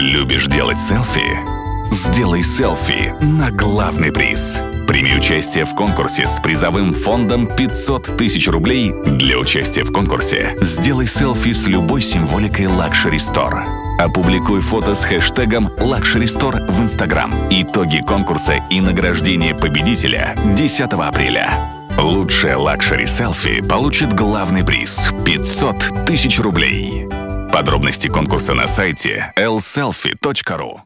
Любишь делать селфи? Сделай селфи на главный приз. Прими участие в конкурсе с призовым фондом 500 тысяч рублей для участия в конкурсе. Сделай селфи с любой символикой Luxury Store. Опубликуй фото с хэштегом Luxury Store в Instagram. Итоги конкурса и награждение победителя 10 апреля. Лучшее luxury селфи получит главный приз – 500 тысяч рублей. Подробности конкурса на сайте lselfie.ru